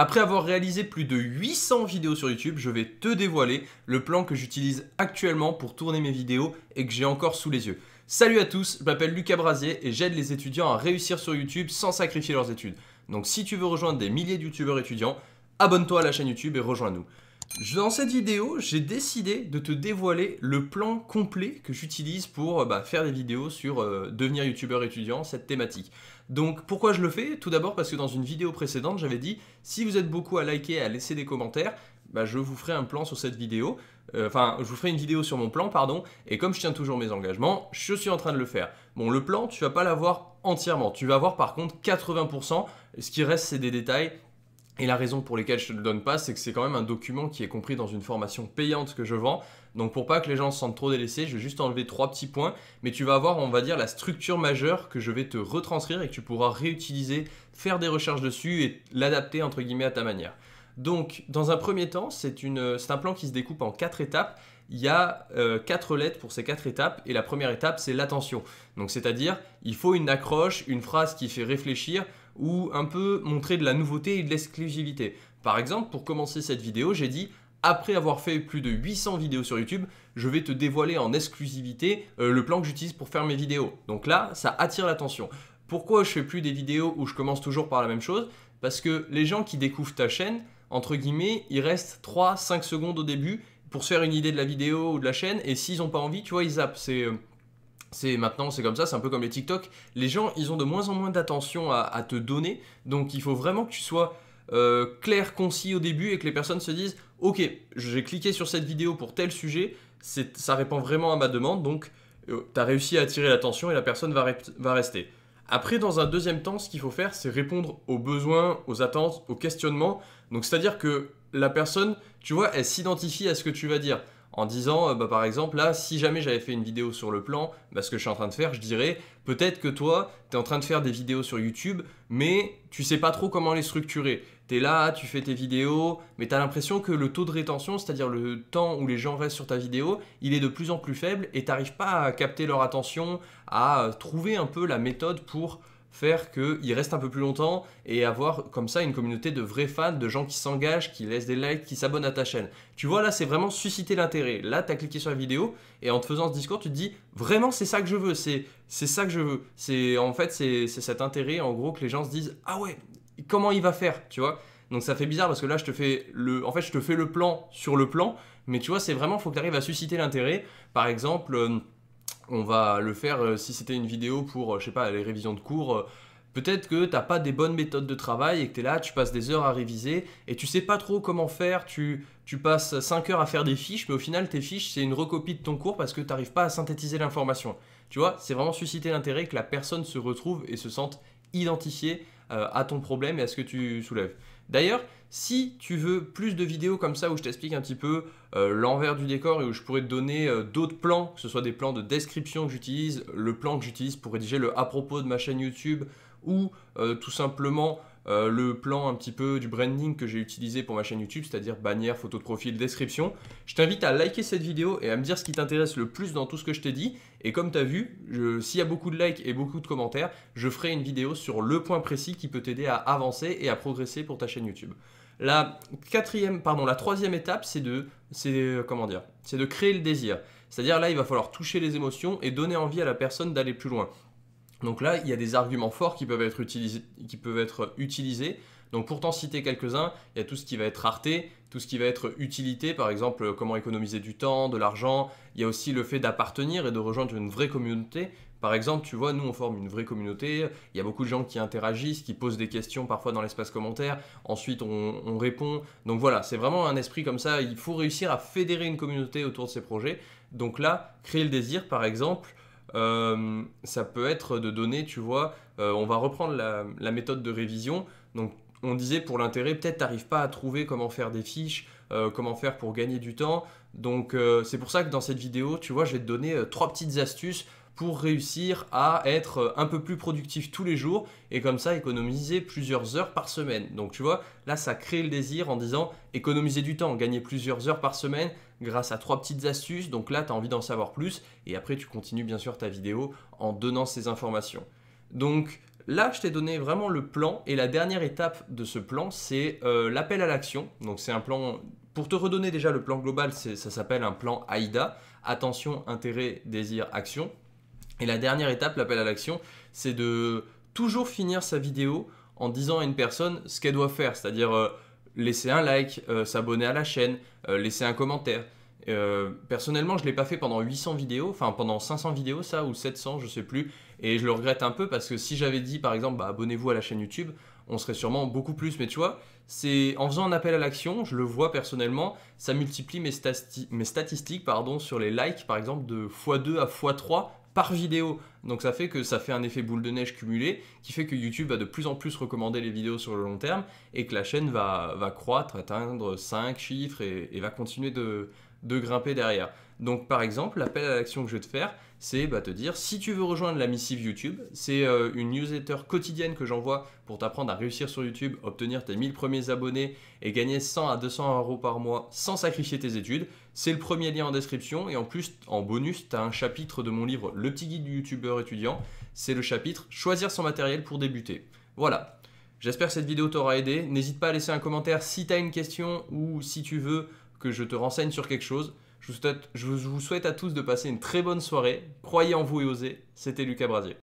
Après avoir réalisé plus de 800 vidéos sur YouTube, je vais te dévoiler le plan que j'utilise actuellement pour tourner mes vidéos et que j'ai encore sous les yeux. Salut à tous, je m'appelle Lucas Brasier et j'aide les étudiants à réussir sur YouTube sans sacrifier leurs études. Donc si tu veux rejoindre des milliers de youtubeurs étudiants, abonne-toi à la chaîne YouTube et rejoins-nous. Dans cette vidéo, j'ai décidé de te dévoiler le plan complet que j'utilise pour bah, faire des vidéos sur euh, devenir youtubeur étudiant, cette thématique. Donc pourquoi je le fais? Tout d'abord parce que dans une vidéo précédente, j'avais dit si vous êtes beaucoup à liker et à laisser des commentaires, bah, je vous ferai un plan sur cette vidéo. Euh, enfin, je vous ferai une vidéo sur mon plan, pardon. Et comme je tiens toujours mes engagements, je suis en train de le faire. Bon, le plan, tu vas pas l'avoir entièrement. Tu vas avoir par contre 80%. Ce qui reste, c'est des détails et la raison pour laquelle je ne te le donne pas, c'est que c'est quand même un document qui est compris dans une formation payante que je vends. Donc pour pas que les gens se sentent trop délaissés, je vais juste enlever trois petits points, mais tu vas avoir, on va dire, la structure majeure que je vais te retranscrire et que tu pourras réutiliser, faire des recherches dessus et l'adapter entre guillemets à ta manière. Donc dans un premier temps, c'est un plan qui se découpe en quatre étapes. Il y a euh, quatre lettres pour ces quatre étapes et la première étape c'est l'attention. Donc c'est-à-dire il faut une accroche, une phrase qui fait réfléchir ou un peu montrer de la nouveauté et de l'exclusivité. Par exemple, pour commencer cette vidéo, j'ai dit après avoir fait plus de 800 vidéos sur YouTube, je vais te dévoiler en exclusivité euh, le plan que j'utilise pour faire mes vidéos. Donc là, ça attire l'attention. Pourquoi je fais plus des vidéos où je commence toujours par la même chose? Parce que les gens qui découvrent ta chaîne, entre guillemets, il reste 3-5 secondes au début pour se faire une idée de la vidéo ou de la chaîne, et s'ils n'ont pas envie, tu vois, ils zappent. C'est euh, c'est maintenant, c'est comme ça, c'est un peu comme les TikTok. Les gens, ils ont de moins en moins d'attention à, te donner, donc il faut vraiment que tu sois euh, clair, concis au début et que les personnes se disent Ok, j'ai cliqué sur cette vidéo pour tel sujet, ça répond vraiment à ma demande, donc euh, tu as réussi à attirer l'attention et la personne va rester. Après, dans un deuxième temps, ce qu'il faut faire, c'est répondre aux besoins, aux attentes, aux questionnements. Donc, c'est-à-dire que la personne, tu vois, elle s'identifie à ce que tu vas dire en disant, euh, bah, par exemple, là, si jamais j'avais fait une vidéo sur le plan, bah, ce que je suis en train de faire, je dirais, peut-être que toi, tu es en train de faire des vidéos sur YouTube, mais tu sais pas trop comment les structurer. Tu es là, tu fais tes vidéos, mais tu as l'impression que le taux de rétention, c'est-à-dire le temps où les gens restent sur ta vidéo, il est de plus en plus faible et tu n'arrives pas à capter leur attention, à trouver un peu la méthode pour faire qu'il reste un peu plus longtemps et avoir comme ça une communauté de vrais fans, de gens qui s'engagent, qui laissent des likes, qui s'abonnent à ta chaîne. Tu vois, là, c'est vraiment susciter l'intérêt. Là, tu as cliqué sur la vidéo et en te faisant ce discours, tu te dis vraiment, c'est ça que je veux, c'est ça que je veux. C'est En fait, c'est cet intérêt, en gros, que les gens se disent Ah ouais, comment il va faire Tu vois? Donc ça fait bizarre parce que là je te fais le en fait je te fais le plan sur le plan mais tu vois c'est vraiment faut que tu arrives à susciter l'intérêt par exemple euh, on va le faire euh, si c'était une vidéo pour, euh, je sais pas, les révisions de cours. Euh, peut-être que tu n'as pas des bonnes méthodes de travail et que tu es là, tu passes des heures à réviser et tu sais pas trop comment faire. Tu, tu passes 5 heures à faire des fiches, mais au final, tes fiches, c'est une recopie de ton cours parce que tu n'arrives pas à synthétiser l'information. Tu vois, c'est vraiment susciter l'intérêt que la personne se retrouve et se sente identifiée à ton problème et à ce que tu soulèves. D'ailleurs, si tu veux plus de vidéos comme ça où je t'explique un petit peu euh, l'envers du décor et où je pourrais te donner euh, d'autres plans, que ce soit des plans de description que j'utilise, le plan que j'utilise pour rédiger le à propos de ma chaîne YouTube ou euh, tout simplement le plan un petit peu du branding que j'ai utilisé pour ma chaîne YouTube, c'est-à-dire bannière, photo de profil, description, je t'invite à liker cette vidéo et à me dire ce qui t'intéresse le plus dans tout ce que je t'ai dit. Et comme tu as vu, s'il y a beaucoup de likes et beaucoup de commentaires, je ferai une vidéo sur le point précis qui peut t'aider à avancer et à progresser pour ta chaîne YouTube. La quatrième, pardon, la troisième étape, c'est de, euh, comment dire, c'est de créer le désir. C'est-à-dire là, il va falloir toucher les émotions et donner envie à la personne d'aller plus loin. Donc là, il y a des arguments forts qui peuvent être utilisés. Donc pour t'en citer quelques-uns, il y a tout ce qui va être rareté, tout ce qui va être utilité, par exemple comment économiser du temps, de l'argent. Il y a aussi le fait d'appartenir et de rejoindre une vraie communauté. Par exemple, tu vois, nous on forme une vraie communauté, il y a beaucoup de gens qui interagissent, qui posent des questions parfois dans l'espace commentaire, ensuite on, répond. Donc voilà, c'est vraiment un esprit comme ça, il faut réussir à fédérer une communauté autour de ces projets. Donc là, créer le désir par exemple, euh, ça peut être de donner, tu vois, euh, on va reprendre la, méthode de révision. Donc on disait pour l'intérêt, peut-être tu n'arrives pas à trouver comment faire des fiches, euh, comment faire pour gagner du temps. Donc c'est pour ça que dans cette vidéo, tu vois, je vais te donner trois petites astuces pour réussir à être un peu plus productif tous les jours et comme ça économiser plusieurs heures par semaine. Donc tu vois, là ça crée le désir en disant économiser du temps, gagner plusieurs heures par semaine grâce à trois petites astuces. Donc là tu as envie d'en savoir plus et après tu continues bien sûr ta vidéo en donnant ces informations. Donc là, je t'ai donné vraiment le plan et la dernière étape de ce plan, c'est euh, l'appel à l'action. Donc c'est un plan, pour te redonner déjà le plan global, ça s'appelle un plan AIDA, attention, intérêt, désir, action. Et la dernière étape, l'appel à l'action, c'est de toujours finir sa vidéo en disant à une personne ce qu'elle doit faire, c'est-à-dire euh, laisser un like, euh, s'abonner à la chaîne, laisser un commentaire. personnellement, je ne l'ai pas fait pendant 800 vidéos, enfin pendant 500 vidéos, ça, ou 700, je sais plus. Et je le regrette un peu parce que si j'avais dit par exemple bah, abonnez-vous à la chaîne YouTube, on serait sûrement beaucoup plus. Mais tu vois, c'est en faisant un appel à l'action, je le vois personnellement, ça multiplie mes, mes statistiques pardon, sur les likes par exemple de x2 à x3 par vidéo. Donc ça fait que ça fait un effet boule de neige cumulé qui fait que YouTube va de plus en plus recommander les vidéos sur le long terme et que la chaîne va, va croître, atteindre 5 chiffres et, et va continuer de, de grimper derrière. Donc par exemple, l'appel à l'action que je vais te faire, c'est bah, te dire si tu veux rejoindre la missive YouTube, c'est euh, une newsletter quotidienne que j'envoie pour t'apprendre à réussir sur YouTube, obtenir tes 1000 premiers abonnés et gagner 100 à 200 euros par mois sans sacrifier tes études. C'est le premier lien en description et en plus en bonus, tu as un chapitre de mon livre Le petit guide du youtubeur étudiant. C'est le chapitre Choisir son matériel pour débuter. Voilà. J'espère que cette vidéo t'aura aidé. N'hésite pas à laisser un commentaire si tu as une question ou si tu veux que je te renseigne sur quelque chose. Je vous, souhaite, à tous de passer une très bonne soirée. Croyez en vous et osez. C'était Lucas Brasier.